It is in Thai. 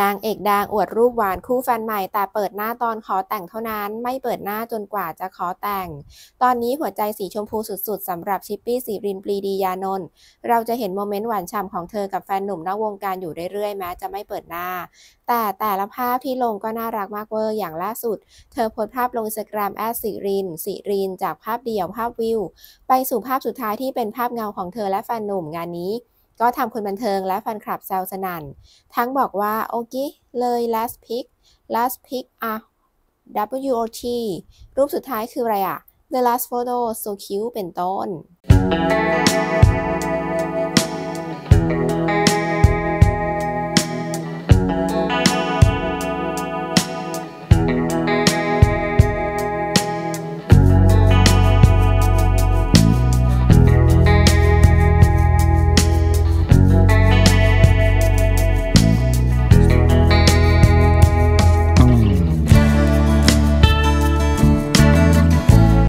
นางเอกดังอวดรูปหวานคู่แฟนใหม่ แต่เปิดหน้าตอนขอแต่งเท่านั้น ไม่เปิดหน้าจนกว่าจะขอแต่ง ตอนนี้หัวใจสีชมพูสุดๆสำหรับชิปปี้ ศิรินทร์ ปรีดียานนท์เราจะเห็นโมเมนต์หวานฉ่ำของเธอกับแฟนหนุ่มนอกวงการอยู่เรื่อยๆแม้จะไม่เปิดหน้า แต่แต่ละภาพที่ลงก็น่ารักมากเวอร์อย่างล่าสุด เธอโพสต์ภาพลงสตาแกรม at สิรินสิรินจากภาพเดี่ยวภาพวิว ไปสู่ภาพสุดท้ายที่เป็นภาพเงาของเธอและแฟนหนุ่มงานนี้ ก็ทำคนบันเทิงและแฟนคลับแซวสนัน่น ทั้งบอกว่าโอเคเลย last pick last pick อะ WOT รูปสุดท้ายคืออะไรอะ the last photo so cute เป็นต้น